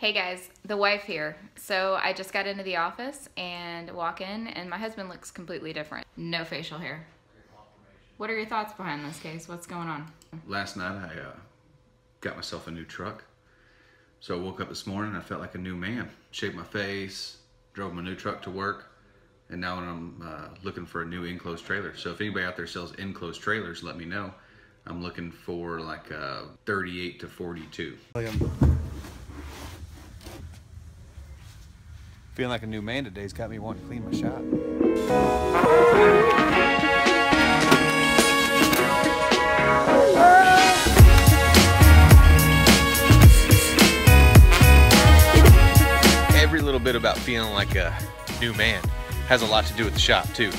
Hey guys, the wife here. So I just got into the office and walk in and my husband looks completely different. No facial hair. What are your thoughts behind this case? What's going on? Last night I uh, got myself a new truck. So I woke up this morning I felt like a new man. Shaved my face, drove my new truck to work, and now I'm uh, looking for a new enclosed trailer. So if anybody out there sells enclosed trailers, let me know. I'm looking for like a 38 to 42. Feeling like a new man today's got me wanting to clean my shop. Every little bit about feeling like a new man has a lot to do with the shop too.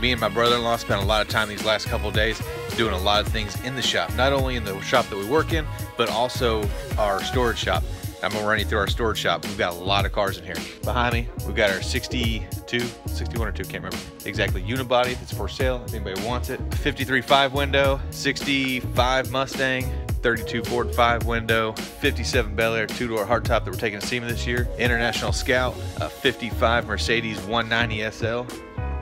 Me and my brother-in-law spent a lot of time these last couple days doing a lot of things in the shop. Not only in the shop that we work in, but also our storage shop. I'm gonna run you through our storage shop. We've got a lot of cars in here. Behind me, we've got our 62, 61 or 2, can't remember exactly, unibody that's for sale if anybody wants it. 53 5 window, 65 Mustang, 32 Ford 5 window, 57 Bel Air two-door hardtop that we're taking to SEMA this year, International Scout, a 55 Mercedes 190 SL,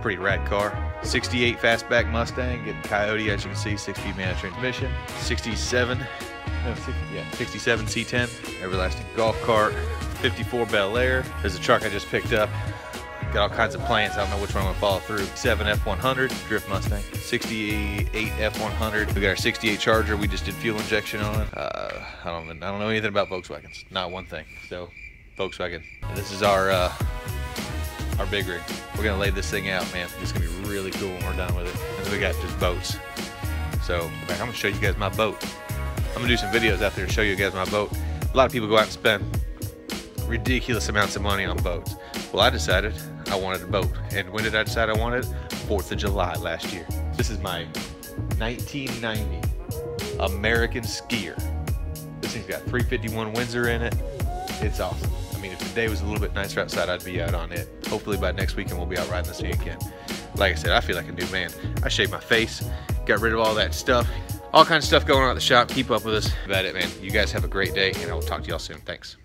pretty rad car. 68 fastback Mustang, getting Coyote as you can see, six-speed manual transmission. 67 no, 60, yeah, 67 C10, everlasting golf cart, 54 Bel Air. There's a truck I just picked up. Got all kinds of plans. I don't know which one I'm gonna follow through. 7 F100 Drift Mustang, 68 F100. We got our 68 Charger. We just did fuel injection on. Uh, I don't, I don't know anything about Volkswagens. Not one thing. So, Volkswagen. This is our uh, big rig. We're gonna lay this thing out, man. It's gonna be really cool when we're done with it. And we got just boats. So, I'm gonna show you guys my boat. I'm gonna do some videos out there to show you guys my boat. A lot of people go out and spend ridiculous amounts of money on boats. Well, I decided I wanted a boat. And when did I decide I wanted it? 4th of July last year. This is my 1990 American Skier. This thing's got 351 Windsor in it. It's awesome. I mean, if the day was a little bit nicer outside, I'd be out on it. Hopefully by next weekend, we'll be out riding this thing again. Like I said, I feel like a new man. I shaved my face, got rid of all that stuff, all kinds of stuff going on at the shop. Keep up with us. About it, man. You guys have a great day, and I will talk to y'all soon. Thanks.